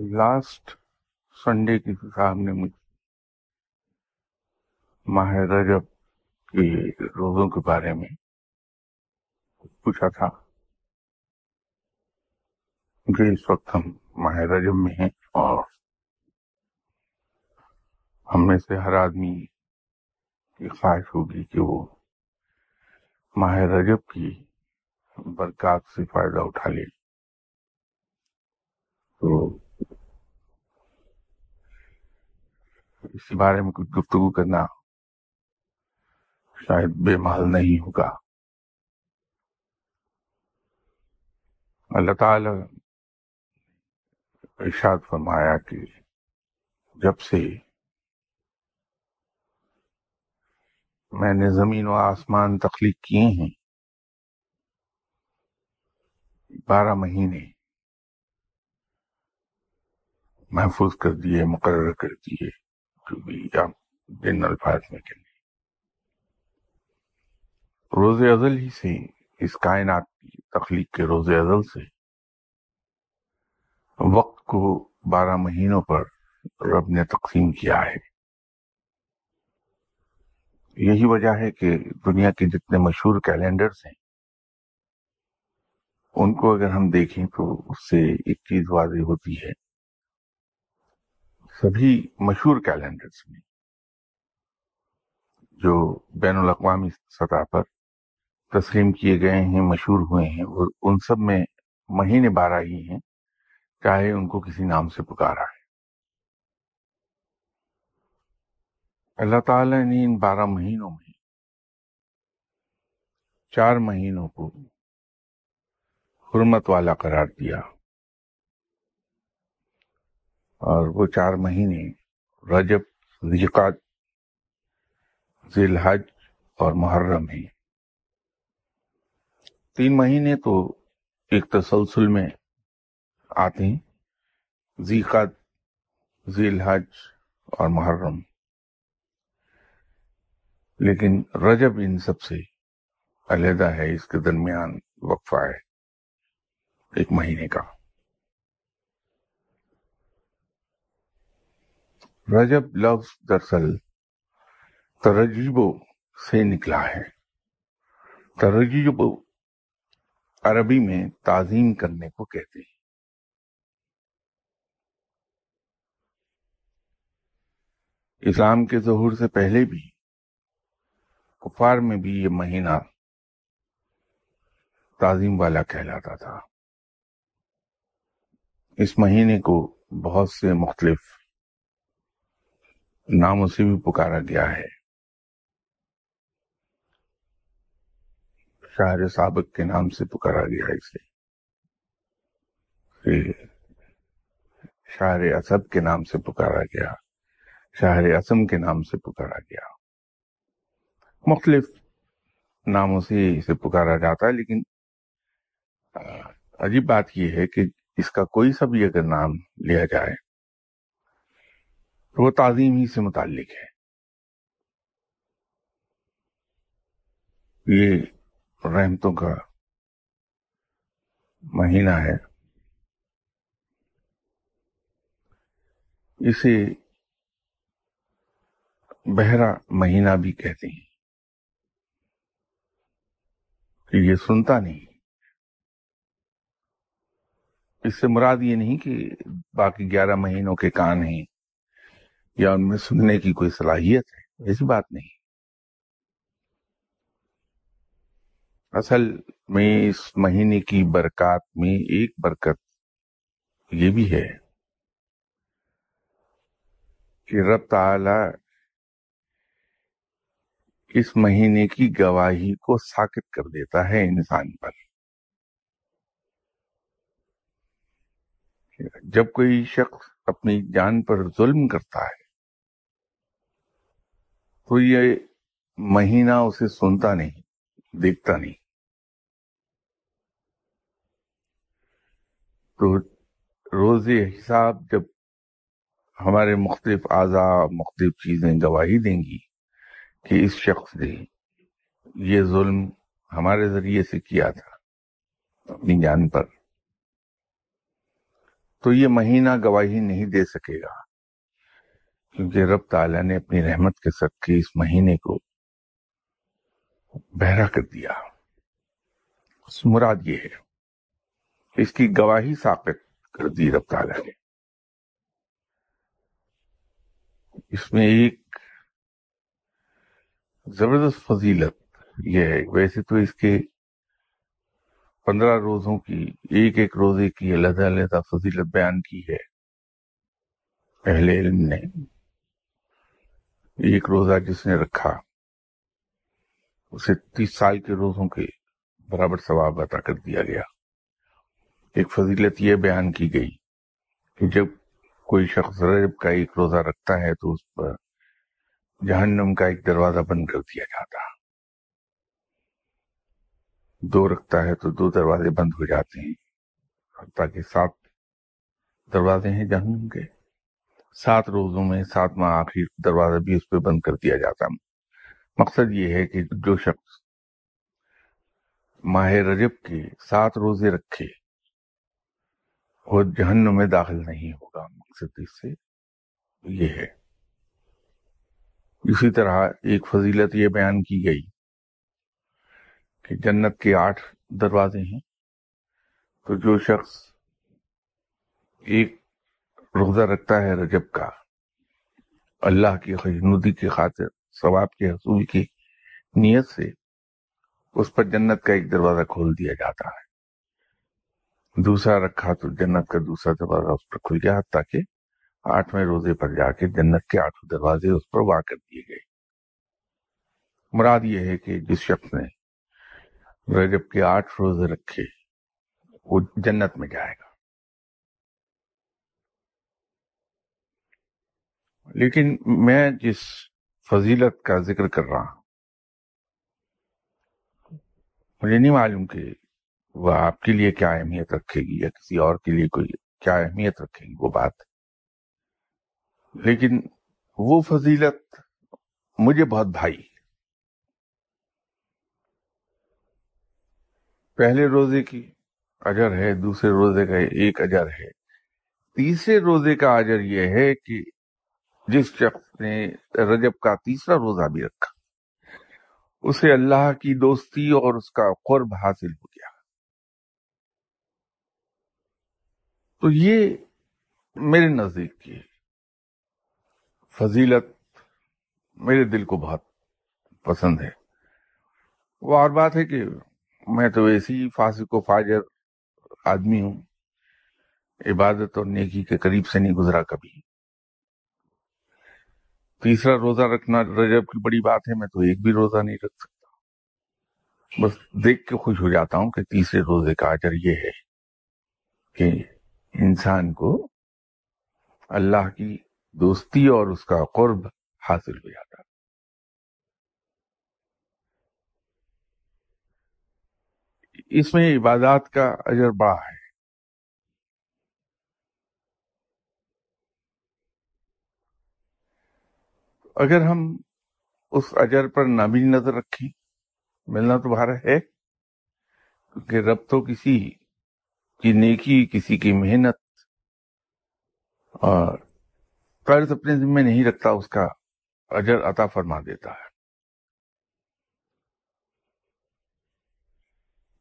Last Sunday की साहब ने मुझे माह रजब के रोजों के बारे में पूछा था। कि इस वक्त हम माह रजब में हैं और हम में से हर आदमी की ख्वाहिश होगी कि वो माह रजब की बरकत से फ़ायदा उठा ले। तो इस बारे में कुछ गुफ्तगू करना शायद बेमहल नहीं होगा। अल्लाह ताला इरशाद फरमाया कि जब से मैंने ज़मीन व आसमान तख्लीक किए हैं। बारह महीने महफूज कर दिए मुकर्र कर दिए, जो भी आप जिन अल्फाज में कहें। रोज अजल ही से, इस कायनात की तख्लीक के रोज अजल से, वक्त को बारह महीनों पर रब ने तकसीम किया है। यही वजह है कि दुनिया के जितने मशहूर कैलेंडर्स हैं, उनको अगर हम देखें तो उससे एक चीज़ वाजी होती है। सभी मशहूर कैलेंडर्स में, जो बैन अवी सतह पर तस्लीम किए गए हैं, मशहूर हुए हैं और उन सब में महीने बारह ही हैं, चाहे उनको किसी नाम से पुकारा है। अल्लाह ताला ने इन बारह महीनों में, चार महीनों को हुरमत वाला करार दिया। और वो चार महीने रजब जिकात जिलहज और मुहर्रम है। तीन महीने तो एक तसलसल में आते हैं जीकात जिलहज और मुहर्रम। लेकिन रजब इन सबसे अलहदा है, इसके दरमियान वक्फा है एक महीने का। रजब लफ्ज दरअसल तरजीबो से निकला है। तरजीबो अरबी में ताजीम करने को कहते हैं। इस्लाम के जहूर से पहले भी कुफार में भी ये महीना ताजीम वाला कहलाता था। इस महीने को बहुत से मुख्तलिफ़ नामों से भी पुकारा गया है। शाहर सबक के नाम से पुकारा गया इसे। शाहर असद के नाम से पुकारा गया। शाहर असम के नाम से पुकारा गया। मुख्तलिफ़ नामों से इसे पुकारा जाता है, लेकिन अजीब बात यह है कि इसका कोई सा भी अगर नाम लिया जाए तो वो ताजीम ही से मुतालिक है। ये रहमतों का महीना है। इसे बहरा महीना भी कहते हैं कि ये सुनता नहीं। इससे मुराद ये नहीं कि बाकी ग्यारह महीनों के कान हैं, या उनमें सुनने की कोई सलाहियत है, ऐसी बात नहीं। असल में इस महीने की बरकत में एक बरकत ये भी है कि रब ताला इस महीने की गवाही को साकित कर देता है इंसान पर। जब कोई शख्स अपनी जान पर जुल्म करता है तो ये महीना उसे सुनता नहीं, देखता नहीं। तो रोज हिसाब जब हमारे मुख्तलिफ़ आज़ा मुख्तलिफ़ चीज़ें गवाही देंगी कि इस शख्स ने ये जुल्म हमारे ज़रिए से किया था, अपनी जान पर। तो ये महीना गवाही नहीं दे सकेगा, क्योंकि रब ताला ने अपनी रहमत के सदके इस महीने को बहरा कर दिया। मुराद ये है, इसकी गवाही साबित कर दी रब ताला ने। इसमें एक ज़बरदस्त फजीलत यह है। वैसे तो इसके पंद्रह रोजों की एक एक रोज़े की अलग अलग फजीलत बयान की है। पहले इल्म ने। एक रोजा जिसने रखा, उसे तीस साल के रोजों के बराबर सवाब अता कर दिया गया। एक फजीलत यह बयान की गई कि जब कोई शख्स रजब का एक रोजा रखता है तो उस पर जहन्नम का एक दरवाज़ा बंद कर दिया जाता। दो रखता है तो दो दरवाजे बंद हो जाते हैं। ताकि सात दरवाजे हैं जहन्नम के। सात रोजों में सातवां आखिरी दरवाज़ा भी उस पर बंद कर दिया जाता। मकसद ये है कि जो शख्स माह रजब के सात रोज़े रखे, वो जहन्नुम में दाखिल नहीं होगा। मकसद इससे ये है। इसी तरह एक फजीलत ये बयान की गई कि जन्नत के आठ दरवाजे हैं। तो जो शख्स एक रोजा रखता है रजब का, अल्लाह की खजनुदी की खातिर, सवाब के हसूल की नीयत से, उस पर जन्नत का एक दरवाज़ा खोल दिया जाता है। दूसरा रखा तो जन्नत का दूसरा दरवाज़ा उस पर खुल गया, ताकि आठवें रोज़े पर जाके जन्नत के आठों दरवाजे उस पर वाह कर दिए गए। मुराद ये है कि जिस शख्स ने रजब के आठ रोज़े रखे, वो जन्नत में जाएगा। लेकिन मैं जिस फजीलत का ज़िक्र कर रहा हूँ, मुझे नहीं मालूम कि वह आपके लिए क्या अहमियत रखेगी या किसी और के लिए कोई क्या अहमियत रखेगी वो बात। लेकिन वो फजीलत मुझे बहुत भाई पहले रोज़े की अजर है, दूसरे रोज़े का एक अजर है। तीसरे रोज़े का अजर यह है कि जिस शख्स ने रजब का तीसरा रोजा भी रखा, उसे अल्लाह की दोस्ती और उसका कुर्ब हासिल हो गया। तो ये मेरे नज़दीक की फजीलत मेरे दिल को बहुत पसंद है। वो और बात है कि मैं तो ऐसी फासिक व फाजर आदमी हूँ। इबादत और नेकी के करीब से नहीं गुजरा कभी। तीसरा रोजा रखना रजब की बड़ी बात है, मैं तो एक भी रोजा नहीं रख सकता। बस देख के खुश हो जाता हूँ कि तीसरे रोज़े का अजर ये है कि इंसान को अल्लाह की दोस्ती और उसका कुर्ब हासिल हो जाता। इसमें इबादत का अजर बड़ा है। अगर हम उस अजर पर ना भी नज़र रखें, मिलना तो बाहर है, क्योंकि रब तो किसी की नेकी, किसी की मेहनत और कर्ज अपने जिम्मे नहीं रखता, उसका अजर अता फरमा देता है।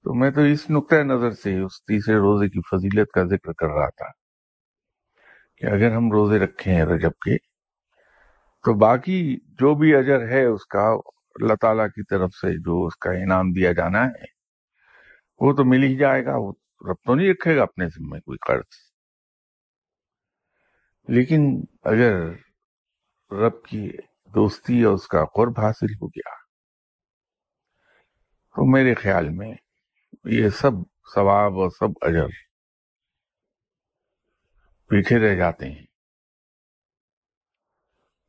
तो मैं तो इस नुक़ नज़र से, उस तीसरे रोज़े की फजीलत का ज़िक्र कर रहा था कि अगर हम रोज़े रखे हैं रजब के तो बाकी जो भी अजर है उसका, अल्लाह ताला की तरफ़ से जो उसका इनाम दिया जाना है, वो तो मिल ही जाएगा, वो रब तो नहीं रखेगा अपने जिम्मे कोई कर्ज। लेकिन अगर रब की दोस्ती और उसका कुर्ब हासिल हो गया तो मेरे ख्याल में ये सब सवाब और सब अजर पीछे रह जाते हैं।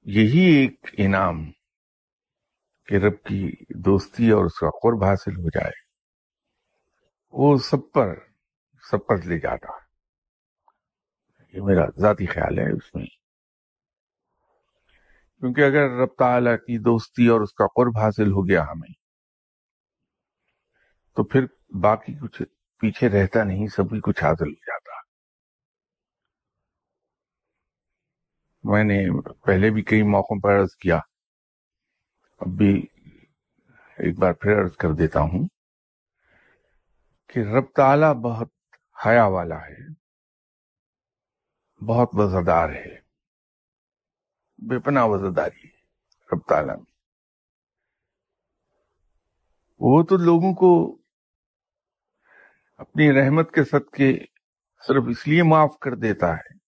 यही एक इनाम कि रब की दोस्ती और उसका कुर्ब हासिल हो जाए, वो सब पर सब पर ले जाता ये मेरा जाती ख्याल है उसमें। क्योंकि अगर रब ताला की दोस्ती और उसका कुर्ब हासिल हो गया हमें तो फिर बाकी कुछ पीछे रहता नहीं सभी कुछ हासिल हो जाता। मैंने पहले भी कई मौकों पर अर्ज़ किया। अब भी एक बार फिर अर्ज़ कर देता हूँ कि रब ताला बहुत हया वाला है। बहुत वजादार है। बेपना वजादारी रब में। वो तो लोगों को अपनी रहमत के सदके सिर्फ़ इसलिए माफ़ कर देता है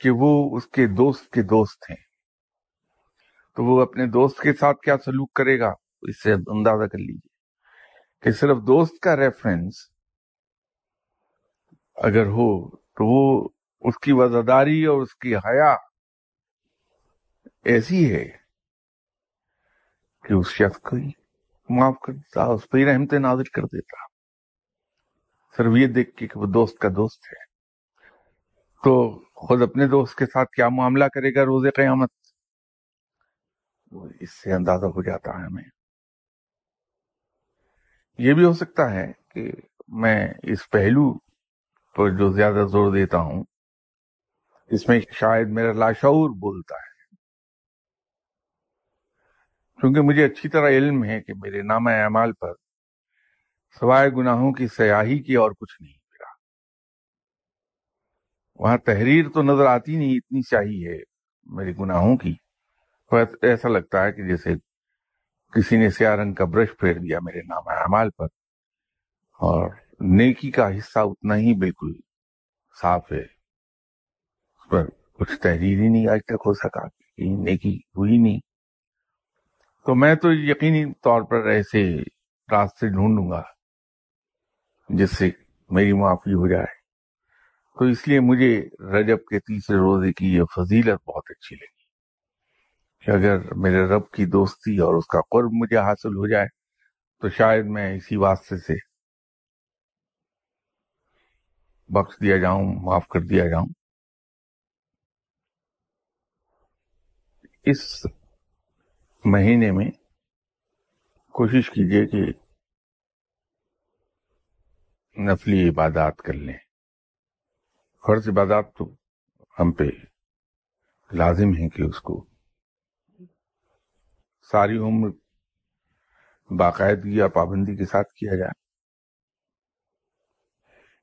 कि वो उसके दोस्त के दोस्त हैं। तो वो अपने दोस्त के साथ क्या सलूक करेगा, इससे अंदाज़ा कर लीजिए कि सिर्फ़ दोस्त का रेफरेंस अगर हो तो वो उसकी वजादारी और उसकी हया ऐसी है कि उस शख्स को ही माफ़ कर देता, उस पर ही रहमते नाजिल कर देता। सिर्फ़ ये देख के कि वो दोस्त का दोस्त है। तो खुद अपने दोस्त के साथ क्या मामला करेगा रोज़े कयामत? इससे अंदाज़ा हो जाता है हमें। ये भी हो सकता है कि मैं इस पहलू पर जो ज़्यादा ज़ोर देता हूँ, इसमें शायद मेरा लाशौर बोलता है। क्योंकि मुझे अच्छी तरह इल्म है कि मेरे नाम अमाल पर सवाए गुनाहों की सयाही की और कुछ नहीं मिला। वहाँ तहरीर तो नज़र आती नहीं, इतनी स्याही है मेरे गुनाहों की। पर ऐसा लगता है कि जैसे किसी ने स्या रंग का ब्रश फेर दिया मेरे नाम अमाल पर और नेकी का हिस्सा उतना ही बिल्कुल साफ़ है। पर कुछ तहरीर ही नहीं आज तक हो सका कि नेकी हुई नहीं। तो मैं तो यकीनी तौर पर ऐसे रास्ते ढूंढूँगा, जिससे मेरी माफ़ी हो जाए। तो इसलिए मुझे रजब के तीसरे रोज़े की यह फजीलत बहुत अच्छी लगी। कि अगर मेरे रब की दोस्ती और उसका कुर्ब मुझे हासिल हो जाए तो शायद मैं इसी वास्ते से बख्श दिया जाऊँ, माफ़ कर दिया जाऊँ। इस महीने में कोशिश कीजिए कि नफली इबादत कर लें। फ़र्ज़ इबादत तो हम पे लाजिम है कि उसको सारी उम्र बाकायदगी या पाबंदी के साथ किया जाए।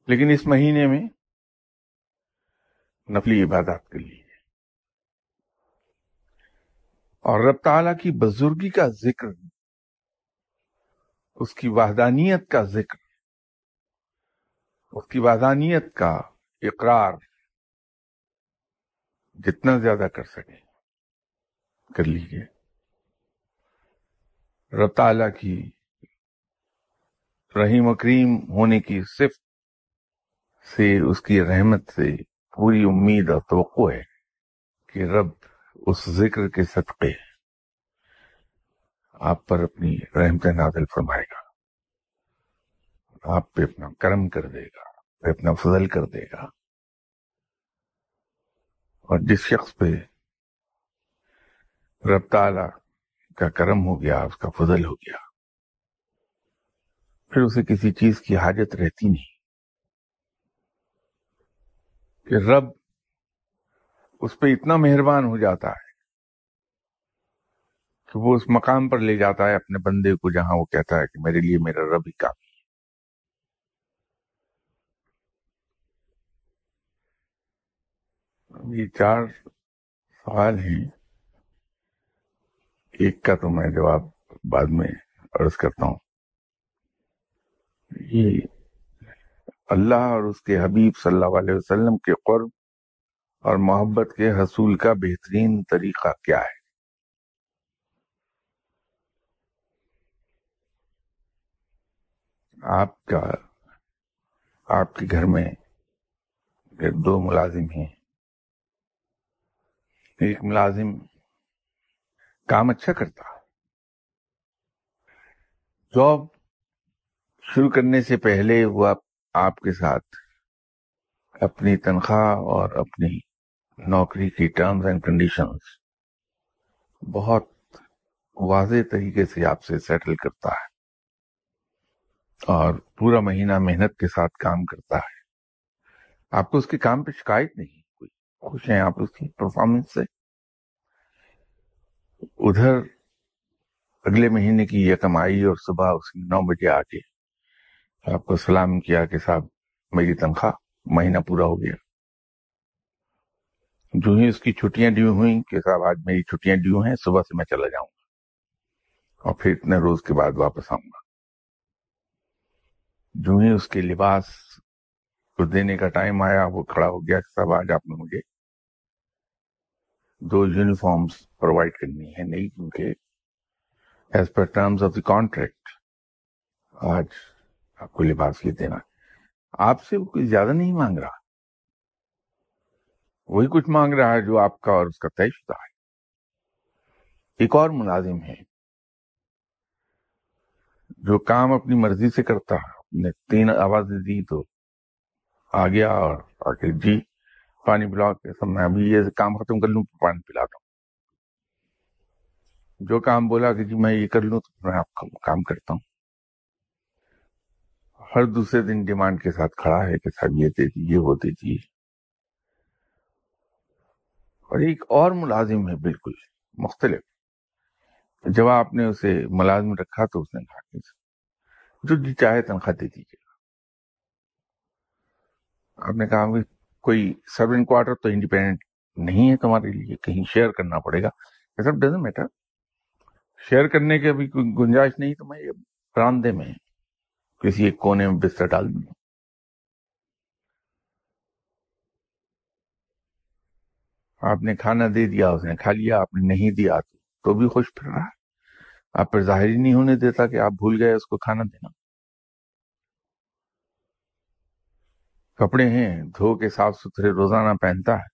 लेकिन इस महीने में नफली इबादत कर लीजिए और रब ताला की बुजुर्गी का ज़िक्र, उसकी वाहदानियत का ज़िक्र, उसकी वाहदानियत का इकरार जितना ज़्यादा कर सके, कर लीजिए। रब ताला की रहीम करीम होने की सिर्फ़ से उसकी रहमत से पूरी उम्मीद और तो है कि रब उस ज़िक्र के सदक़े आप पर अपनी रहमत नादिल फरमाएगा। आप पे अपना कर्म कर देगा, पे अपना फजल कर देगा। और जिस शख्स पे रब ताला का कर्म हो गया, उसका फजल हो गया, फिर उसे किसी चीज़ की हाजत रहती नहीं। कि रब उस पर इतना मेहरबान हो जाता है कि वो उस मकाम पर ले जाता है अपने बंदे को जहाँ वो कहता है कि मेरे लिए मेरा रब ही काफ़ी ये चार सवाल हैं। एक का तो मैं जवाब बाद में अर्ज़ करता हूँ। ये अल्लाह और उसके हबीब सल्लल्लाहु अलैहि वसल्लम के कुर्ब और मोहब्बत के हसूल का बेहतरीन तरीका क्या है? आपका आपके घर में दो मुलाजिम हैं एक मुलाजिम काम अच्छा करता जॉब शुरू करने से पहले वो आप, आपके साथ अपनी तनख्वाह और अपनी नौकरी की टर्म्स एंड कंडीशंस बहुत वाजे तरीके से आपसे सेटल करता है और पूरा महीना मेहनत के साथ काम करता है। आपको उसके काम पे शिकायत नहीं कोई। खुश हैं आप उसकी परफॉर्मेंस से। उधर अगले महीने की यह कमाई और सुबह उसने नौ बजे आके आपको सलाम किया कि साहब, मेरी तनख्वाह महीना पूरा हो गया। जो ही उसकी छुट्टियाँ ड्यू हुई कि साहब, आज मेरी छुट्टियाँ ड्यू हैं, सुबह से मैं चला जाऊँगा और फिर इतने रोज के बाद वापस आऊँगा। जो ही उसके लिबास को देने का टाइम आया, वो खड़ा हो गया कि साहब, आज आपने मुझे दो यूनिफॉर्म्स प्रोवाइड करनी है, नहीं, क्योंकि as per terms of the contract आज आपको लिबास ये देना। आपसे वो कुछ ज़्यादा नहीं मांग रहा। वही कुछ मांग रहा है जो आपका और उसका तयशुदा है। एक और मुलाजिम है, जो काम अपनी मर्ज़ी से करता है। ने तीन आवाज़ें दी तो आ गया और आके जी, पानी पिलाओ के सब, मैं अभी ये काम खत्म कर लूँ पानी पिलाता हूँ जो काम बोला कि जी, मैं ये कर लूँ तो मैं आपका काम करता हूँ। हर दूसरे दिन डिमांड के साथ खड़ा है कि साहब, ये दे दीजिए, वो दे दीजिए। और एक और मुलाजिम है, बिल्कुल, मुख्तलिफ़। जब आपने उसे मुलाजिम रखा तो उसने कहा कि जो जी चाहे तनख्वाह दे दीजिएगा आपने कहा कोई सर्वेंट क्वार्टर तो इंडिपेंडेंट नहीं है तुम्हारे लिए, कहीं शेयर करना पड़ेगा। सब डजेंट मैटर शेयर करने की अभी कोई गुंजाइश नहीं तो मैं ये बरामदे में किसी एक कोने में बिस्तर डाल दूँगा। आपने खाना दे दिया उसने खा लिया आपने नहीं दिया तो, तो भी खुश फिर रहा। है आप पर ज़ाहिर ही नहीं होने देता कि आप भूल गए उसको खाना देना। कपड़े हैं धो के साफ़ सुथरे रोज़ाना पहनता है।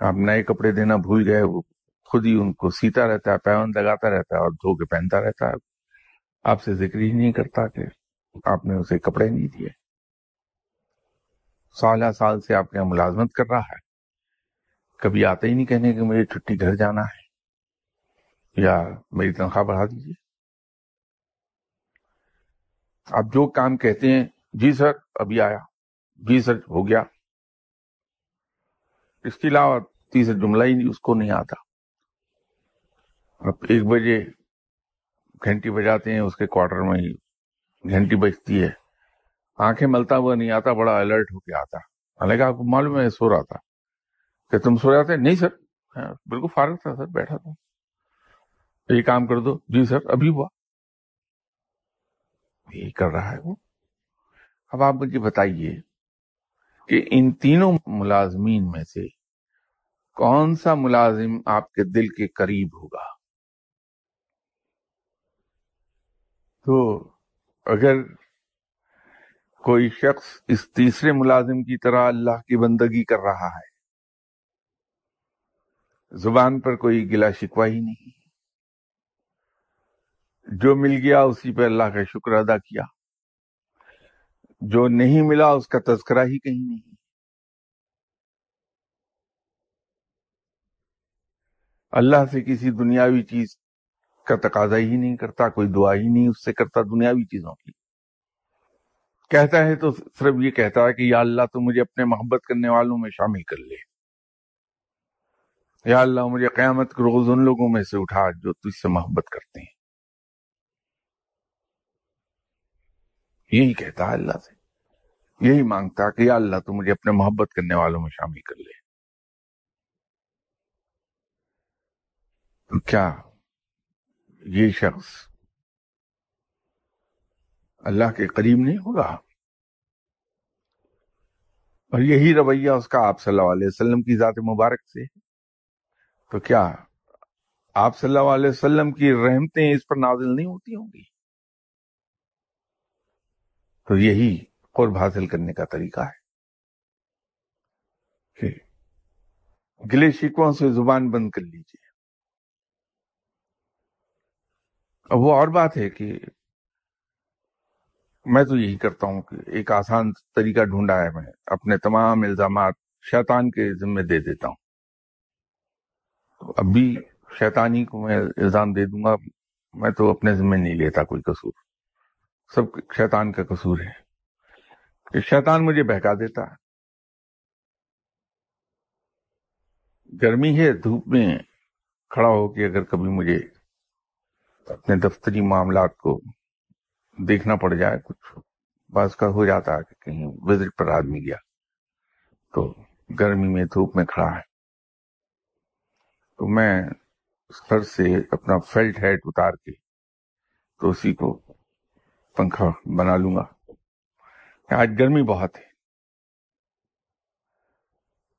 आप नए कपड़े देना भूल गए वो खुद ही उनको सीता रहता है पैवन लगाता रहता है और धो के पहनता रहता है। आपसे ज़िक्र ही नहीं करता कि आपने उसे कपड़े नहीं दिए। साल साल से आपके यहाँ मुलाजमत कर रहा है। कभी आता ही नहीं कहने कि मुझे छुट्टी घर जाना है। या मेरी तनख्वाह बढ़ा दीजिए। आप जो काम कहते हैं, जी सर, अभी आया। जी सर, हो गया। इसके अलावा तीसरा जुमला ही नहीं, उसको नहीं आता। अब एक बजे घंटी बजाते हैं, उसके क्वार्टर में ही घंटी बजती है। आँखें मलता हुआ नहीं आता, बड़ा अलर्ट होके आता। हालाँकि आपको मालूम है, सो रहा था। कि तुम सो थे? नहीं सर। बिल्कुल फारग था सर, बैठा था। ये काम कर दो। जी सर, अभी हुआ। यही कर रहा है वो। अब आप मुझे बताइए कि इन तीनों मुलाजमीन में से कौन सा मुलाजिम आपके दिल के करीब होगा? तो अगर कोई शख्स इस तीसरे मुलाजिम की तरह अल्लाह की बंदगी कर रहा है, ज़ुबान पर कोई गिला शिकवा ही नहीं। जो मिल गया उसी पे अल्लाह का शुक्र अदा किया। जो नहीं मिला उसका तस्करा ही कहीं नहीं। अल्लाह से किसी दुनियावी चीज़ का तकाजा ही नहीं करता, कोई दुआ ही नहीं उससे करता दुनियावी चीज़ों की। कहता है तो सिर्फ़ ये कहता है कि या अल्लाह तो मुझे अपने मोहब्बत करने वालों में शामिल कर ले। या अल्लाह मुझे क़यामत के रोज उन लोगों में से उठा जो तुझसे मोहब्बत करते हैं। यही कहता है अल्लाह से। यही माँगता कि या अल्लाह तू मुझे अपने मोहब्बत करने वालों में शामिल कर ले। तो क्या ये शख्स अल्लाह के करीब नहीं होगा। और यही रवैया उसका आप सल्लल्लाहु अलैहि वसल्लम की जात मुबारक से तो क्या आप सल्लल्लाहु अलैहि वसल्लम की रहमतें इस पर नाजिल नहीं होती होंगी? तो यही कुर्ब हासिल करने का तरीका है। गिले शिकवों से ज़ुबान बंद कर लीजिए अब वो और बात है कि मैं तो यही करता हूँ कि एक आसान तरीका ढूंढा है मैं। अपने तमाम इल्ज़ाम शैतान के जिम्मे दे देता हूँ। तो अब भी शैतानी को मैं इल्ज़ाम दे दूँगा, मैं तो अपने जिम्मे नहीं लेता कोई कसूर। सब शैतान का कसूर है। कि शैतान मुझे बहका देता है। गर्मी है, धूप में खड़ा हो कि अगर कभी मुझे अपने दफ्तरी मामला को देखना पड़ जाए, कुछ बस का हो जाता है कि कहीं विज़िट पर आदमी गया तो गर्मी में, धूप में खड़ा है। तो मैं सर से अपना फेल्ट हेड उतार के तो उसी को पंखा बना लूँगा। आज गर्मी बहुत है।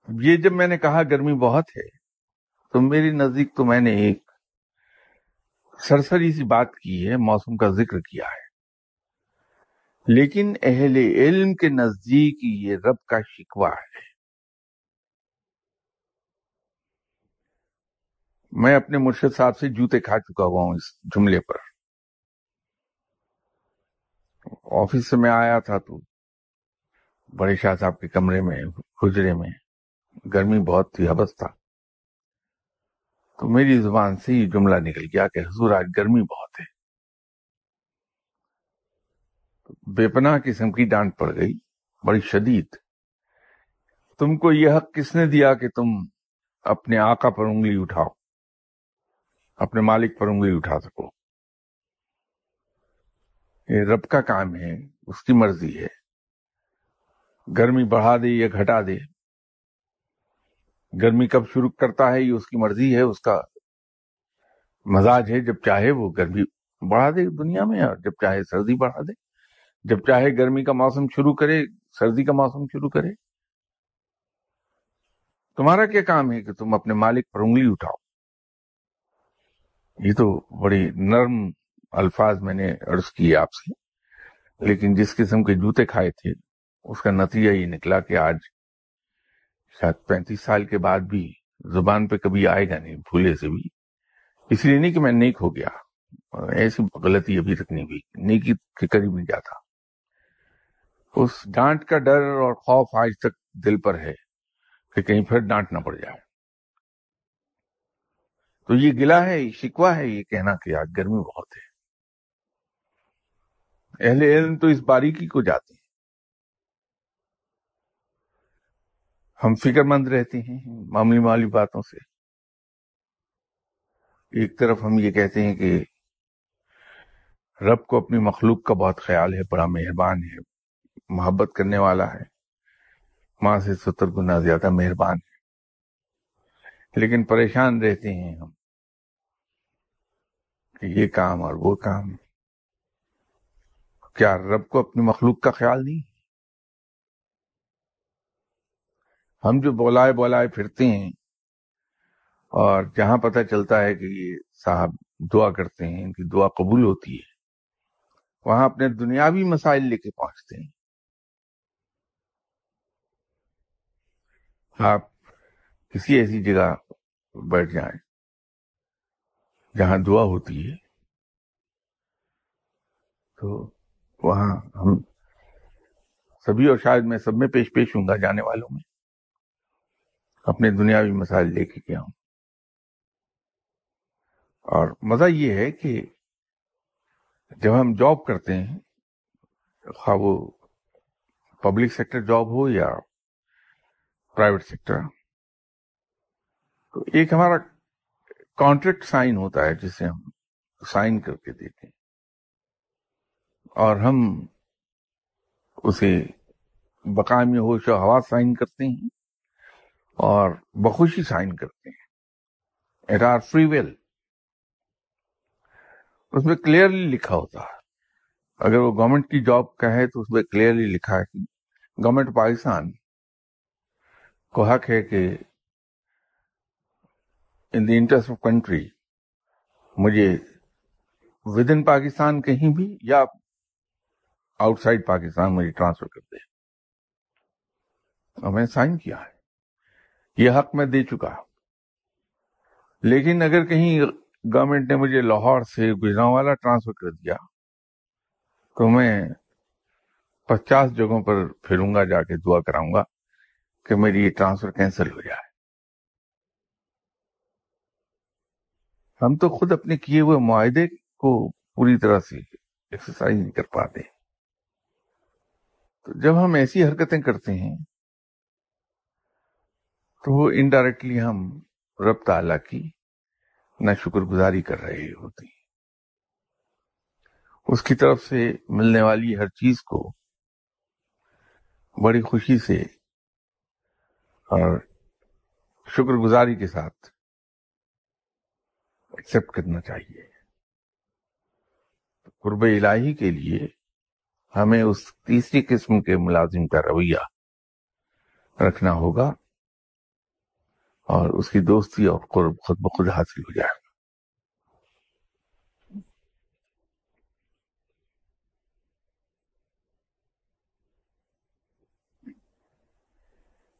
ये जब मैंने कहा गर्मी बहुत है तो मेरे नज़दीक तो मैंने एक सरसरी सी बात की है, मौसम का ज़िक्र किया है। लेकिन अहले इल्म के नज़दीक ये रब का शिकवा है। मैं अपने मुर्शिद साहब से जूते खा चुका हुआ हूँ इस जुमले पर। ऑफ़िस से मैं आया था तो बड़े शाह साहब के कमरे में हुजरे में, गर्मी बहुत थी हबस था। तो मेरी ज़ुबान से ये जुमला निकल गया कि, हजूर, आज गर्मी बहुत है। बेपनाह किस्म की डांट पड़ गई, बड़ी शदीद। तुमको यह हक किसने दिया कि तुम अपने आका पर उंगली उठाओ? अपने मालिक पर उंगली उठा सको? ये रब का काम है, उसकी मर्ज़ी है। गर्मी बढ़ा दे या घटा दे गर्मी कब शुरू करता है, ये उसकी मर्ज़ी है, उसका मजाज है, जब चाहे वो गर्मी बढ़ा दे दुनिया में, और जब चाहे सर्दी बढ़ा दे। जब चाहे गर्मी का मौसम शुरू करे, सर्दी का मौसम शुरू करे। तुम्हारा क्या काम है कि तुम अपने मालिक पर उंगली उठाओ? ये तो बड़ी नर्म अल्फाज मैंने अर्ज़ किए आपसे, लेकिन जिस किस्म के जूते खाए थे, उसका नतीजा ये निकला कि आज शायद पैंतीस साल के बाद भी ज़ुबान पे कभी आएगा नहीं, भूले से भी। इसलिए नहीं कि मैं नेक हो गया। ऐसी गलती अभी तक नहीं हुई। नेकी के करीब नहीं जाता। उस डांट का डर और खौफ आज तक दिल पर है कि कहीं फिर डांट ना पड़ जाए। तो ये गिला है, ये शिकवा है, ये कहना कि आज गर्मी बहुत है। अहले इल्म तो इस बारीकी को जाते हैं। हम फिक्रमंद रहते हैं मामूली मामूली बातों से। एक तरफ़ हम ये कहते हैं कि रब को अपनी मखलूक का बहुत ख्याल है, बड़ा मेहरबान है, मोहब्बत करने वाला है, माँ से सत्तर गुना ज़्यादा मेहरबान है। लेकिन परेशान रहते हैं हम कि ये काम और वो काम। क्या रब को अपनी मखलूक का ख्याल नहीं? हम जो बोलाए बोलाए फिरते हैं और जहाँ पता चलता है कि ये साहब दुआ करते हैं, इनकी दुआ कबूल होती है, वहाँ अपने दुनियावी मसाइल लेके पहुँचते हैं। आप किसी ऐसी जगह बैठ जाए जहाँ दुआ होती है तो वहाँ हम सभी और शायद मैं सब में पेश पेश हूँगा जाने वालों में। अपने दुनियावी मसाइल लेके गया हूँ। और मज़ा ये है कि जब हम जॉब करते हैं खा वो पब्लिक सेक्टर जॉब हो या प्राइवेट सेक्टर तो एक हमारा कॉन्ट्रैक्ट साइन होता है जिसे हम साइन करके देते हैं। और हम उसे बकामी होश हवा साइन करते हैं। और बखुशी साइन करते हैं। एट आर फ्री विल उसमें क्लियरली लिखा होता है। अगर वो गवर्नमेंट की जॉब का है तो उसमें क्लियरली लिखा है कि गवर्नमेंट पाकिस्तान को हक है कि in the interest of country मुझे विद इन पाकिस्तान कहीं भी या आउटसाइड पाकिस्तान मुझे ट्रांसफ़र कर दे। और मैंने साइन किया है। यह हक मैं दे चुका लेकिन अगर कहीं गवर्नमेंट ने मुझे लाहौर से गुजरावाला ट्रांसफ़र कर दिया तो मैं पचास जगहों पर फिरूँगा, जाके दुआ कराऊँगा कि मेरी ये ट्रांसफ़र कैंसिल हो जाए। हम तो खुद अपने किए हुए मुआदे को पूरी तरह से एक्सरसाइज नहीं कर पाते। तो जब हम ऐसी हरकतें करते हैं तो वो इनडायरेक्टली हम रब ताला की न शुक्रगुजारी कर रहे होते हैं। उसकी तरफ़ से मिलने वाली हर चीज़ को बड़ी खुशी से और शुक्रगुजारी के साथ एक्सेप्ट करना चाहिए। कुर्ब इलाही के लिए हमें उस तीसरी किस्म के मुलाजिम का रवैया रखना होगा। और उसकी दोस्ती और कुर्ब खुद ब खुद हासिल हो जाएगा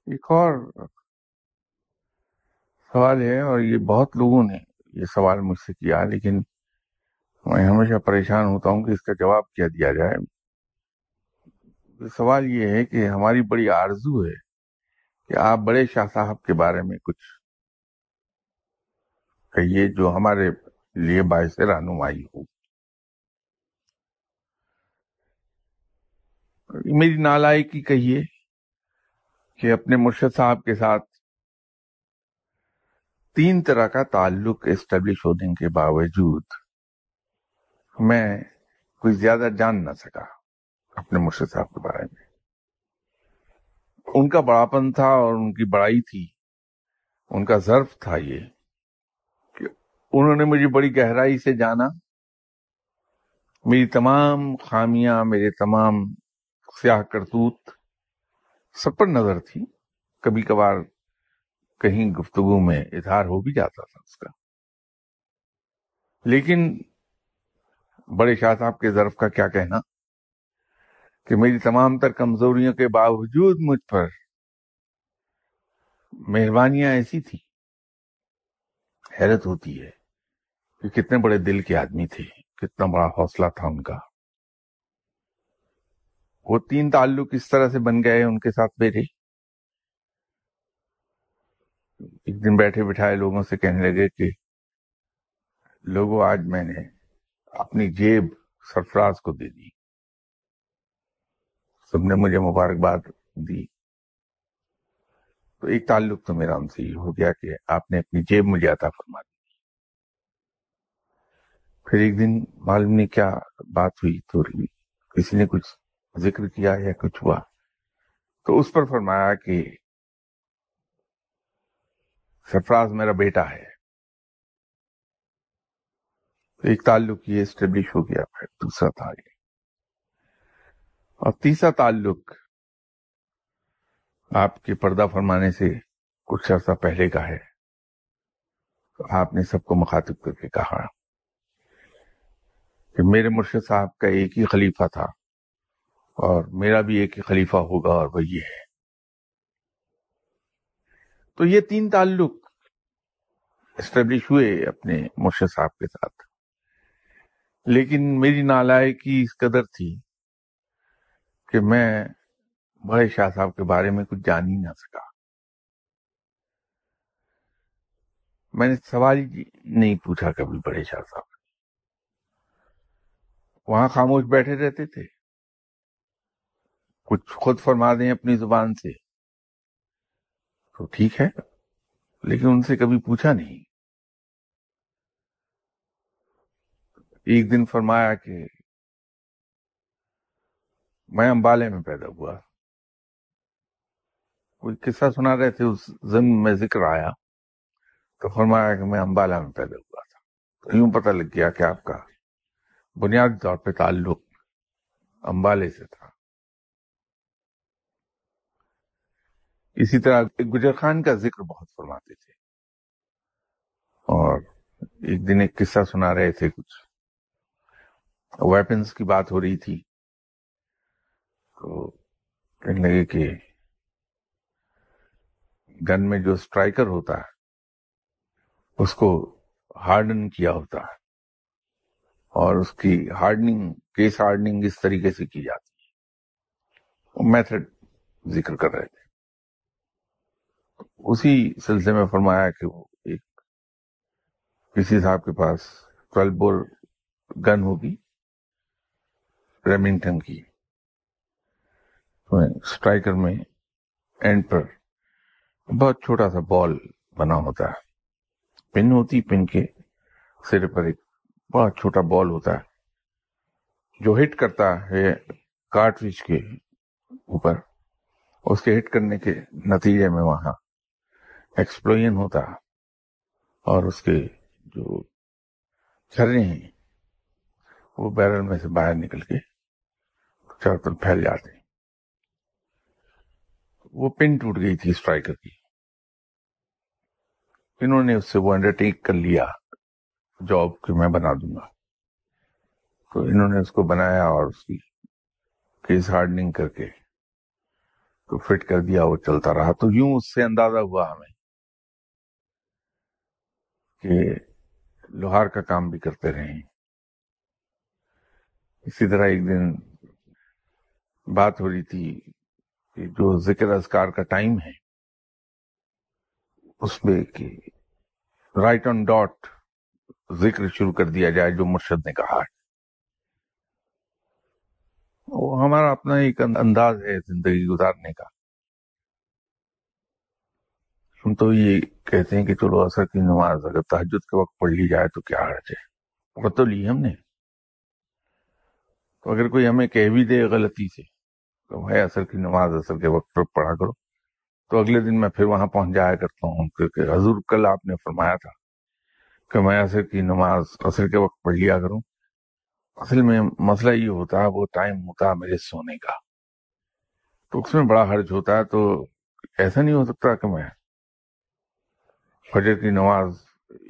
एक और सवाल है और ये बहुत लोगों ने ये सवाल मुझसे किया, लेकिन मैं हमेशा परेशान होता हूँ कि इसका जवाब क्या दिया जाए। सवाल ये है कि हमारी बड़ी आरज़ू है। कि आप बड़े शाह साहब के बारे में कुछ कहिए जो हमारे लिए बायस रहनुमाई हो। मेरी नालायकी कहिए कि अपने मुर्शद साहब के साथ तीन तरह का ताल्लुक एस्टेब्लिश होने के बावजूद मैं कुछ ज़्यादा जान ना सका अपने मुर्शद साहब के बारे में। उनका बड़ापन था और उनकी बड़ाई थी। उनका जर्फ था ये कि उन्होंने मुझे बड़ी गहराई से जाना। मेरी तमाम खामियाँ, मेरे तमाम स्याह करतूत सब पर नज़र थी। कभी कभार कहीं गुफ्तगु में इजहार हो भी जाता था उसका। लेकिन बड़े शाह साहब के जर्फ का क्या कहना? कि मेरी तमाम तर कमजोरियों के बावजूद मुझ पर मेहरबानियाँ ऐसी थी। हैरत होती है कि कितने बड़े दिल के आदमी थे, कितना बड़ा हौसला था उनका। वो तीन ताल्लुक इस तरह से बन गए उनके साथ मेरे। एक दिन बैठे बिठाए लोगों से कहने लगे कि, लोगों, आज मैंने अपनी जेब सरफराज को दे दी। सबने मुझे मुबारकबाद दी। तो एक ताल्लुक तो मेरा उनसे ये हो गया कि आपने अपनी जेब मुझे अता फरमा दी। फिर एक दिन मालूम नहीं क्या बात हुई तो किसी ने कुछ ज़िक्र किया या कुछ हुआ तो उस पर फरमाया कि, सरफराज मेरा बेटा है। तो एक ताल्लुक ये स्टेब्लिश हो गया, फिर दूसरा था ये और तीसरा ताल्लुक आपके पर्दा फरमाने से कुछ अर्सा पहले का है। तो आपने सबको मुखातिब करके कहा कि मेरे मुर्शद साहब का एक ही खलीफा था और मेरा भी एक ही खलीफा होगा और वह है। तो ये तीन ताल्लुक एस्टेब्लिश हुए अपने मुर्शद साहब के साथ। लेकिन मेरी नालायकी इस कदर थी कि मैं बड़े शाह साहब के बारे में कुछ जान ही ना सका। मैंने सवाल ही नहीं पूछा कभी बड़े शाह साहब वहाँ खामोश बैठे रहते थे। कुछ खुद फरमा दें अपनी ज़ुबान से। तो ठीक है, लेकिन उनसे कभी पूछा नहीं। एक दिन फरमाया कि मैं अंबाले में पैदा हुआ। कोई किस्सा सुना रहे थे, उस ज़मीन में ज़िक्र आया तो फरमाया कि मैं अंबाला में पैदा हुआ था। तो यूँ पता लग गया कि आपका बुनियादी तौर पे ताल्लुक अंबाले से था। इसी तरह गुजर खान का ज़िक्र बहुत फरमाते थे। और एक दिन एक किस्सा सुना रहे थे कुछ। वेपन्स की बात हो रही थी। तो कहने लगे कि गन में जो स्ट्राइकर होता है, उसको हार्डन किया होता है। और उसकी हार्डनिंग, केस हार्डनिंग इस तरीके से की जाती है। वो मेथड ज़िक्र कर रहे थे। उसी सिलसिले में फरमाया कि वो एक किसी साहब के पास ट्वेल्व बोर गन होगी, रेमिंगटन की। स्ट्राइकर में एंड पर बहुत छोटा सा बॉल बना होता है। पिन होती पिन के सिर पर एक बहुत छोटा बॉल होता है, जो हिट करता है कार्टरिज के ऊपर। उसके हिट करने के नतीजे में वहाँ एक्सप्लोजन होता है और उसके जो झरने हैं, वो बैरल में से बाहर निकल के चारों तरफ़ फैल जाते हैं। वो पिन टूट गई थी स्ट्राइकर की। इन्होंने उससे वो अंडरटेक कर लिया जॉब कि मैं बना दूँगा। तो इन्होंने उसको बनाया और उसकी केस हार्डनिंग करके तो फिट कर दिया, वो चलता रहा। तो यूँ उससे अंदाज़ा हुआ हमें कि लोहार का काम भी करते रहे। इसी तरह एक दिन बात हो रही थी कि जो ज़िक्र अजकार का टाइम है, उसमें कि राइट ऑन डॉट ज़िक्र शुरू कर दिया जाए जो मुर्शद ने कहा है। वो हमारा अपना एक अंदाज है ज़िंदगी गुजारने का। हम तो ये कहते हैं कि चलो असर की नमाज़ अगर तहजद के वक्त पढ़ ली जाए तो क्या हर्ज है? पढ़ तो ली हमने। तो अगर कोई हमें कह भी दे गलती से तो भाई असर की नमाज़ असर के वक्त पर पढ़ा करो। तो अगले दिन मैं फिर वहाँ पहुँच जाया करता हूँ, क्योंकि हजूर कल आपने फरमाया था कि मैं असर की नमाज़ असर के वक्त पढ़ लिया करूँ। असल में मसला ये होता है, वो टाइम होता है मेरे सोने का। तो उसमें बड़ा हर्ज होता है तो ऐसा नहीं हो सकता कि मैं फजर की नमाज़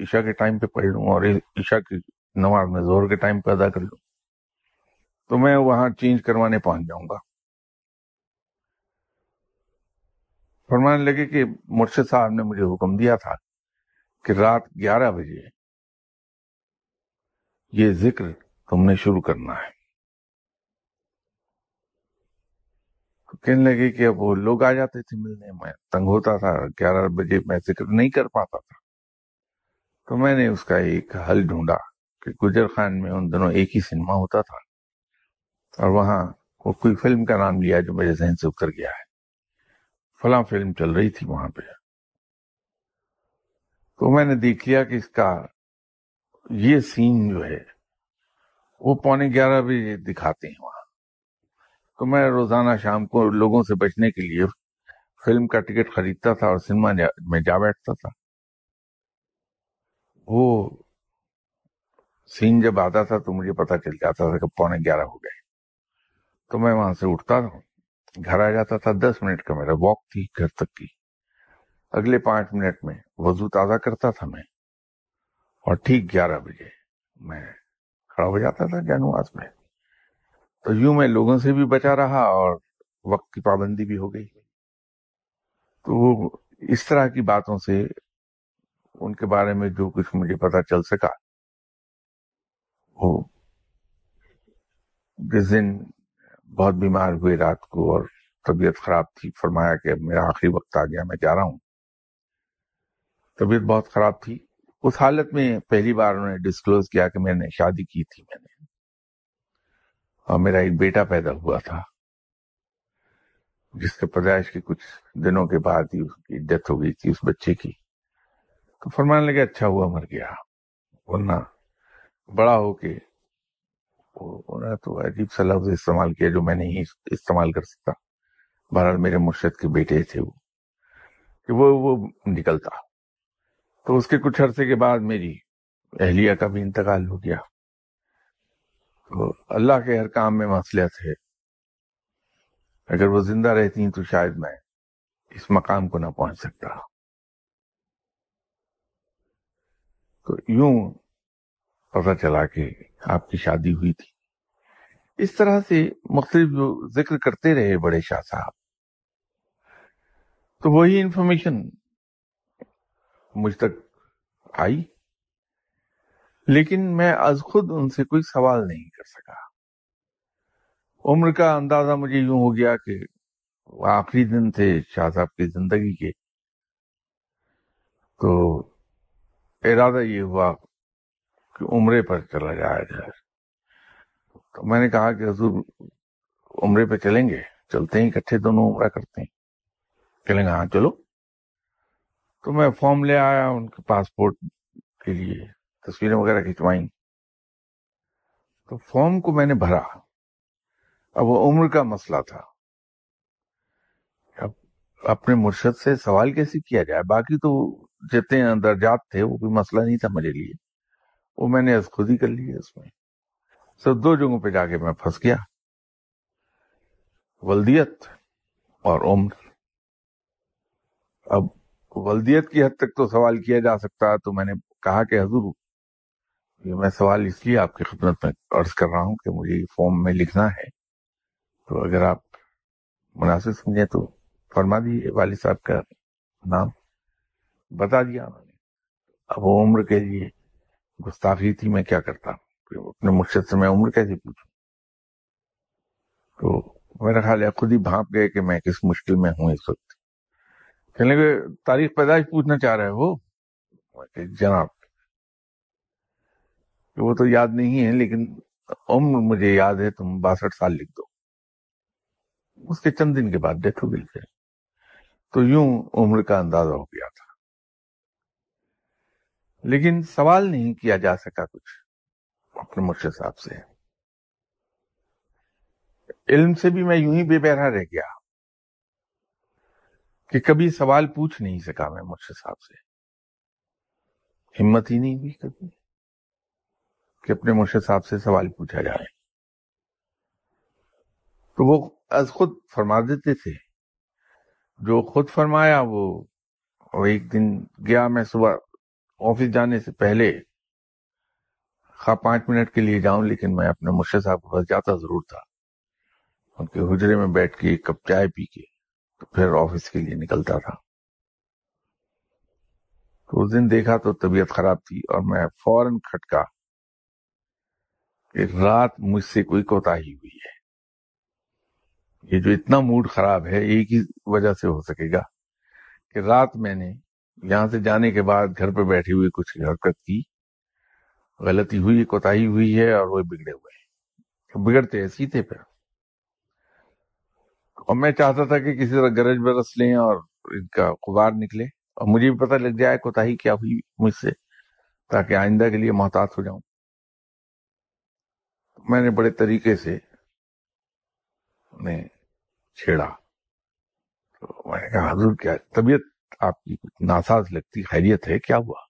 ईशा के टाइम पे पढ़ लूँ और ईशा की नमाज़ में ज़ोर के टाइम पे अदा कर लूँ। तो मैं वहाँ चेंज करवाने पहुँच जाऊँगा। फरमाने लगे कि मुर्शद साहब ने मुझे हुक्म दिया था कि रात 11 बजे ये ज़िक्र तुमने शुरू करना है। तो कहने लगे कि अब वो लोग आ जाते थे मिलने, में तंग होता था, ग्यारह बजे मैं ज़िक्र नहीं कर पाता था। तो मैंने उसका एक हल ढूंढा कि गुजर खान में उन दिनों एक ही सिनेमा होता था और वहाँ वो कोई फ़िल्म का नाम लिया जो मेरे जहन से उतर गया है। फला फ़िल्म चल रही थी वहाँ पे। तो मैंने देख लिया कि इसका ये सीन जो है, वो पौने ग्यारह बजे दिखाते हैं वहाँ। तो मैं रोज़ाना शाम को लोगों से बचने के लिए फ़िल्म का टिकट खरीदता था और सिनेमा में जा बैठता था। वो सीन जब आता था तो मुझे पता चल जाता था कि पौने ग्यारह हो गए। तो मैं वहाँ से उठता था। घर आ जाता था, दस मिनट का मेरा वॉक थी घर तक की। अगले पाँच मिनट में वज़ू ताज़ा करता था मैं। और ठीक ग्यारह बजे मैं खड़ा हो जाता था जानवास में। तो यूँ मैं लोगों से भी बचा रहा और वक्त की पाबंदी भी हो गई। तो इस तरह की बातों से उनके बारे में जो कुछ मुझे पता चल सका, वो जिस दिन बहुत बीमार हुए रात को और तबीयत खराब थी। फरमाया कि मेरा आखिरी वक्त आ गया, मैं जा रहा हूँ। तबीयत बहुत खराब थी। उस हालत में पहली बार उन्होंने डिस्क्लोज किया कि मैंने शादी की थी मैंने। और मेरा एक बेटा पैदा हुआ था जिसके पैदाइश के कुछ दिनों के बाद ही उसकी डेथ हो गई थी, उस बच्चे की। तो फरमाने लगे अच्छा हुआ, मर गया। वरना बड़ा होके उन्होंने तो अजीब सा लफ्ज इस्तेमाल किया जो मैं नहीं इस्तेमाल कर सकता। बहरहाल मेरे मुर्शद के बेटे थे वो, कि वो वो निकलता। तो उसके कुछ अरसे के बाद मेरी अहलिया का भी इंतकाल हो गया। तो अल्लाह के हर काम में मसलियत है। अगर वो ज़िंदा रहती तो शायद मैं इस मकाम को ना पहुँच सकता। तो यूँ पता चला कि आपकी शादी हुई थी। इस तरह से मुख्तलिफ़ ज़िक्र करते रहे बड़े शाह साहब। तो वही इंफॉर्मेशन मुझ तक आई। लेकिन मैं आज खुद उनसे कोई सवाल नहीं कर सका। उम्र का अंदाज़ा मुझे यूँ हो गया कि आखिरी दिन थे शाह साहब की ज़िंदगी के। तो इरादा ये हुआ कि उम्रे पर चला जाया जाए तो मैंने कहा कि हजूर, उम्रे पे चलेंगे? चलते हैं, इकट्ठे दोनों उम्र करते हैं। चलेंगे हाँ चलो। तो मैं फॉर्म ले आया, उनके पासपोर्ट के लिए, तस्वीरें वगैरह खिंचवाई। तो फॉर्म को मैंने भरा। अब वो उम्र का मसला था। अब अपने मुर्शद से सवाल कैसे किया जाए? बाकी तो जितने दर्जात थे, वो कोई मसला नहीं था मेरे लिए। वो मैंने खुद ही कर लिया उसमें सब दो जगहों पे जाके मैं फंस गया। वल्दियत और उम्र। अब वल्दियत की हद तक तो सवाल किया जा सकता है तो मैंने कहा कि, हजूर, ये मैं सवाल इसलिए आपकी खिदमत में अर्ज़ कर रहा हूँ कि मुझे फॉर्म में लिखना है। तो अगर आप मुनासिब समझे तो फरमा दिए वाली साहब का नाम। बता दिया उन्होंने। अब उम्र के लिए गुस्ताखी थी, मैं क्या करता? अपने मुर्शद से मैं उम्र कैसे पूछू? तो मेरा ख्याल है खुद ही भाप गए कि मैं किस मुश्किल में हूँ इस वक्त। कहने लगे तारीख पैदाइश पूछना चाह रहे हो जनाब, वो तो याद नहीं है, लेकिन उम्र मुझे याद है, तुम बासठ साल लिख दो। उसके चंद दिन के बाद डेथ हो गई तो यूँ उम्र का अंदाज़ा हो गया था। लेकिन सवाल नहीं किया जा सका कुछ अपने मुर्शद साहब से। इल्म से भी मैं यूँ ही बेबहरा रह गया कि कभी सवाल पूछ नहीं सका मैं मुर्शद साहब से। हिम्मत ही नहीं हुई कभी कि अपने मुर्शद साहब से सवाल पूछा जाए। तो वो आज खुद फरमा देते थे। जो खुद फरमाया वो एक दिन गया मैं सुबह ऑफ़िस जाने से पहले खा पाँच मिनट के लिए जाऊँ, लेकिन मैं अपने मुर्शद साहब के पास जाता ज़रूर था। उनके हुजरे में बैठ के एक कप चाय पी के तो फिर ऑफ़िस के लिए निकलता था तो उस दिन देखा तो तबीयत खराब थी और मैं फ़ौरन खटका। कि रात मुझसे कोई कोताही हुई है। ये जो इतना मूड खराब है, एक ही वजह से हो सकेगा कि रात मैंने यहाँ से जाने के बाद घर पर बैठी हुई कुछ हरकत की, गलती हुई, कोताही हुई है और वो बिगड़े हुए हैं। बिगड़ते ही थे फिर। और मैं चाहता था कि किसी तरह गरज बरस लें और इनका कुबार निकले। और मुझे भी पता लग जाए कोताही क्या हुई मुझसे, ताकि आइंदा के लिए मोहतात हो जाऊँ। मैंने बड़े तरीके से उन्हें छेड़ा। तो मैंने कहा, हजूर, क्या तबीयत आपकी नासाज लगती खैरियत है, क्या हुआ?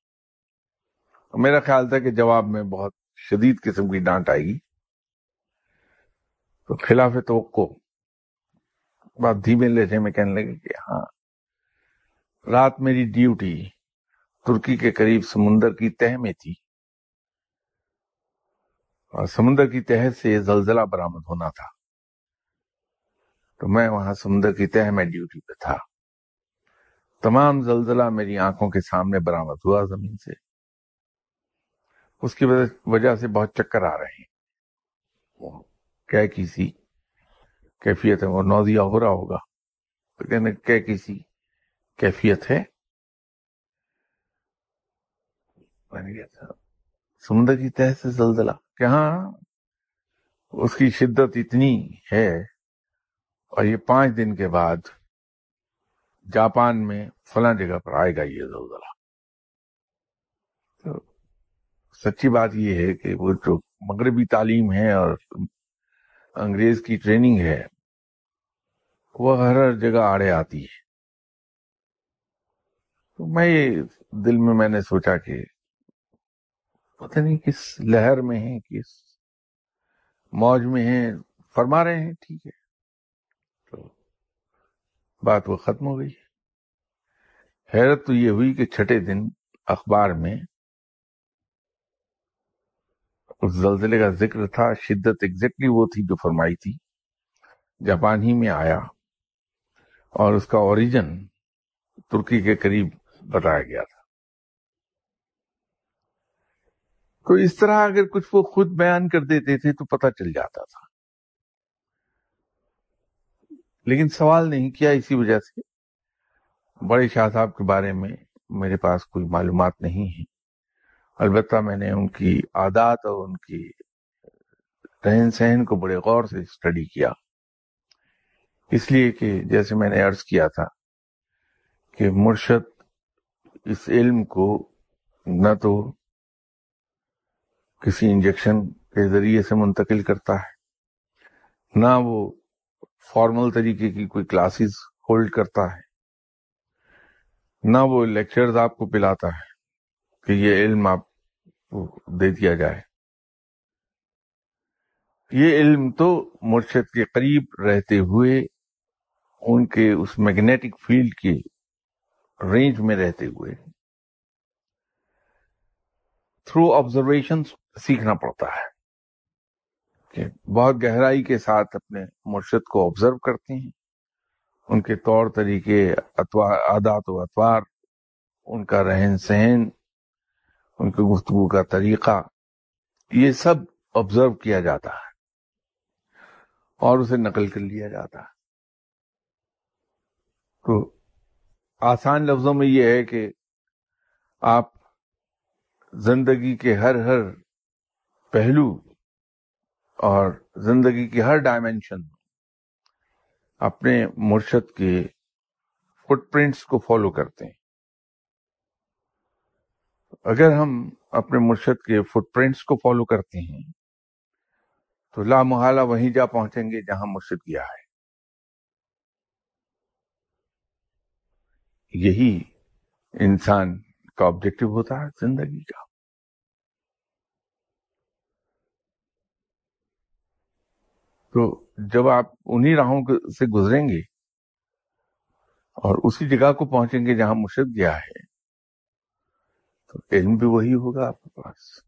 मेरा ख्याल था कि जवाब में बहुत शदीद किस्म की डांट आएगी। तो खिलाफ तो बात धीमे लहजे में कहने लगे कि हाँ रात मेरी ड्यूटी तुर्की के करीब समुंदर की तह में थी। और समुद्र की तह से जलजला बरामद होना था। तो मैं वहाँ समुद्र की तह में ड्यूटी पे था। तमाम जलजला मेरी आँखों के सामने बरामद हुआ ज़मीन से। उसकी वजह से बहुत चक्कर आ रहे हैं। क्या किसी कैफियत है, वो नौजिया हो रहा होगा। कहने क्या किसी कैफियत है? मैंने समुद्र की तह से जलजला कि हाँ उसकी शिद्दत इतनी है? और ये पाँच दिन के बाद जापान में फला जगह पर आएगा ये जलजला तो सच्ची बात ये है कि वो जो मगरबी तालीम है और अंग्रेज़ की ट्रेनिंग है, वह हर हर जगह आड़े आती है। तो मैं दिल में मैंने सोचा कि पता नहीं किस लहर में है, किस मौज में है, फरमा रहे हैं, ठीक है। बात वो खत्म हो गई। हैरत तो ये हुई कि छठे दिन अखबार में उस जलजिले का ज़िक्र था, शिद्दत एग्जैक्टली वो थी जो फरमाई थी। जापान ही में आया और उसका ओरिजिन तुर्की के करीब बताया गया था। तो इस तरह अगर कुछ वो खुद बयान कर देते थे तो पता चल जाता था। लेकिन सवाल नहीं किया इसी वजह से। बड़े शाह साहब के बारे में मेरे पास कोई मालूम नहीं है। अलबत् मैंने उनकी आदात और उनकी रहन सहन को बड़े गौर से स्टडी किया। इसलिए कि जैसे मैंने अर्ज़ किया था कि मुर्शद इस इल्म को न तो किसी इंजेक्शन के ज़रिए से मुंतकिल करता है, ना वो फॉर्मल तरीके की कोई क्लासेस होल्ड करता है? ना वो लेक्चर्स आपको पिलाता है कि ये इल्म आप दे दिया जाए। ये इल्म तो मुर्शद के करीब रहते हुए, उनके उस मैग्नेटिक फ़ील्ड की रेंज में रहते हुए थ्रू ऑब्जर्वेशन सीखना पड़ता है। बहुत गहराई के साथ अपने मुर्शद को ऑब्ज़र्व करते हैं। उनके तौर तरीके अतवार आदात अतवार, उनका रहन सहन, उनकी गुफ्तगु का तरीका, ये सब ऑब्ज़र्व किया जाता है। और उसे नकल कर लिया जाता है। तो आसान लफ्जों में यह है कि आप ज़िंदगी के हर हर पहलू और ज़िंदगी की हर डायमेंशन अपने मुर्शद के फुटप्रिंट्स को फॉलो करते हैं। अगर हम अपने मुर्शद के फुटप्रिंट्स को फॉलो करते हैं तो लामहाला वहीं जा पहुँचेंगे जहाँ मुर्शद गया है। यही इंसान का ऑब्जेक्टिव होता है ज़िंदगी का। तो जब आप उन्हीं राहों से गुजरेंगे और उसी जगह को पहुँचेंगे जहाँ मुर्शद गया है तो इल्म भी वही होगा आपके पास।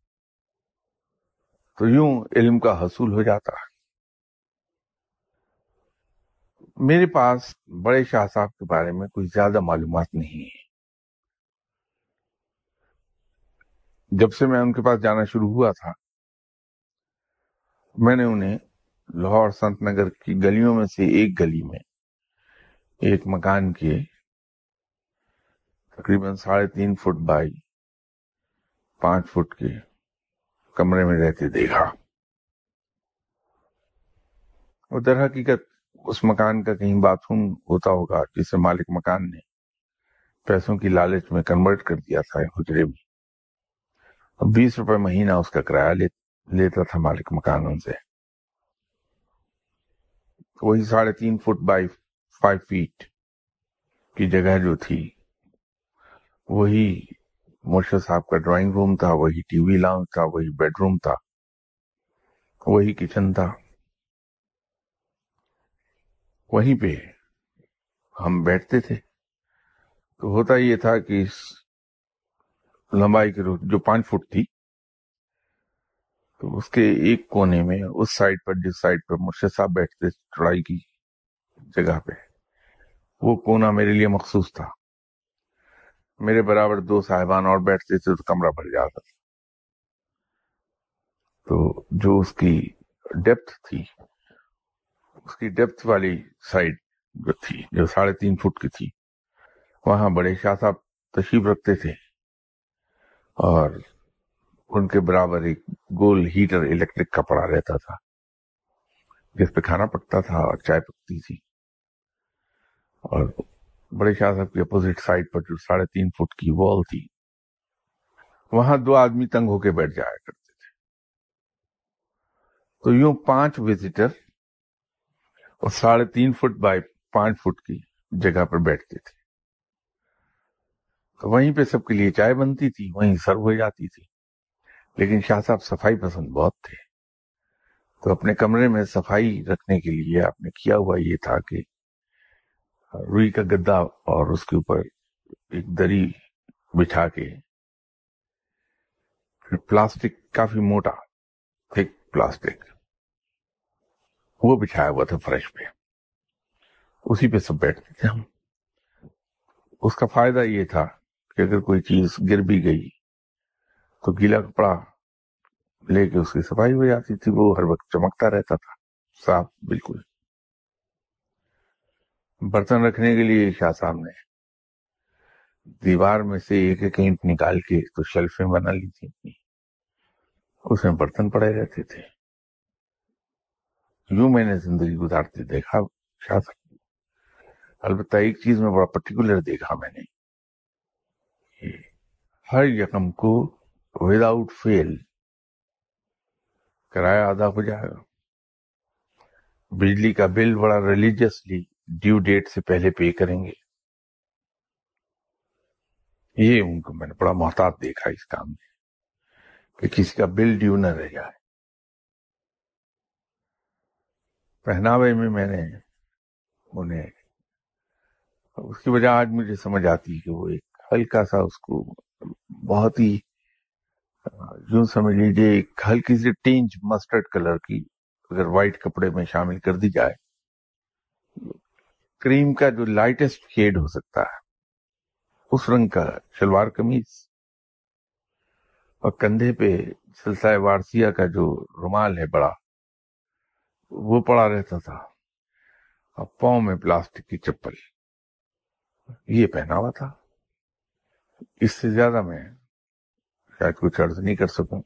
तो यूँ इल्म का हसूल हो जाता है। मेरे पास बड़े शाह साहब के बारे में कुछ ज़्यादा मालूम नहीं है। जब से मैं उनके पास जाना शुरू हुआ था, मैंने उन्हें लाहौर संत नगर की गलियों में से एक गली में एक मकान के तकरीबन साढ़े तीन फुट बाई पाँच फुट के कमरे में रहते देखा। और दर हकीकत उस मकान का कहीं बाथरूम होता होगा जिसे मालिक मकान ने पैसों की लालच में कन्वर्ट कर दिया था हुजरे में। बीस रुपए महीना उसका किराया ले, लेता था मालिक मकान उनसे वही साढ़े तीन फुट बाई फाइव फीट की जगह जो थी, वही मुर्शद साहब का ड्राइंग रूम था, वही टीवी लाउंज था, वही बेडरूम था, वही किचन था। वहीं पे हम बैठते थे। तो होता ये था कि इस लंबाई की जो पाँच फुट थी तो उसके एक कोने में, उस साइड पर, जिस साइड पर मुर्शद साहब बैठते चौड़ाई की जगह पे, वो कोना मेरे लिए मखसूस था। मेरे बराबर दो साहिबान और बैठते थे तो कमरा भर जाता था। तो जो उसकी डेप्थ थी, उसकी डेप्थ वाली साइड जो थी, जो साढ़े तीन फुट की थी, वहाँ बड़े शाह साहब तशीफ रखते थे। और उनके बराबर एक गोल हीटर इलेक्ट्रिक का पड़ा रहता था। जिस पे खाना पकता था और चाय पकती थी। और बड़े शाह साहब की अपोजिट साइड पर जो साढ़े तीन फुट की वॉल थी, वहाँ दो आदमी तंग होके बैठ जाया करते थे। तो यूँ पाँच विजिटर और साढ़े तीन फुट बाय पाँच फुट की जगह पर बैठते थे। तो वहीं पे सबके लिए चाय बनती थी, वहीं सर्व हो जाती थी। लेकिन शाह साहब सफ़ाई पसंद बहुत थे। तो अपने कमरे में सफ़ाई रखने के लिए आपने किया हुआ ये था कि रुई का गद्दा और उसके ऊपर एक दरी बिछा के फिर प्लास्टिक, काफ़ी मोटा थिक प्लास्टिक, वो बिछाया हुआ था फर्श पे। उसी पे सब बैठते थे हम। उसका फ़ायदा ये था कि अगर कोई चीज़ गिर भी गई तो गीला कपड़ा लेके उसकी सफ़ाई हो जाती थी, वो हर वक्त चमकता रहता था। साफ़, बिल्कुल। बर्तन रखने के लिए शाह साहब ने दीवार में से एक एक ईंट निकाल के तो शेल्फें बना ली थी अपनी। उसमें बर्तन पड़े रहते थे। यूँ मैंने ज़िंदगी गुजारते देखा शायद अलबत्ता एक चीज़ में बड़ा पर्टिकुलर देखा मैंने। हर यकम को विदाउट फेल किराया आधा हो जाएगा। बिजली का बिल बड़ा रिलीजियसली ड्यू डेट से पहले पे करेंगे। ये उनको मैंने बड़ा मोहतात देखा इस काम में, कि किसी का बिल ड्यू न रह जाए। पहनावे में मैंने उन्हें, उसकी वजह आज मुझे समझ आती है कि वो एक हल्का सा उसको बहुत ही यूँ समझ लीजिए, एक हल्की सी टेंज मस्टर्ड कलर की अगर व्हाइट कपड़े में शामिल कर दी जाए, क्रीम का जो लाइटेस्ट शेड हो सकता है, उस रंग का शलवार कमीज और कंधे पे सिलसाए वारसिया का जो रुमाल है बड़ा, वो पड़ा रहता था। और पाँव में प्लास्टिक की चप्पल, ये पहना हुआ था। इससे ज़्यादा मैं शायद कोई अर्ज़ नहीं कर सकूँ।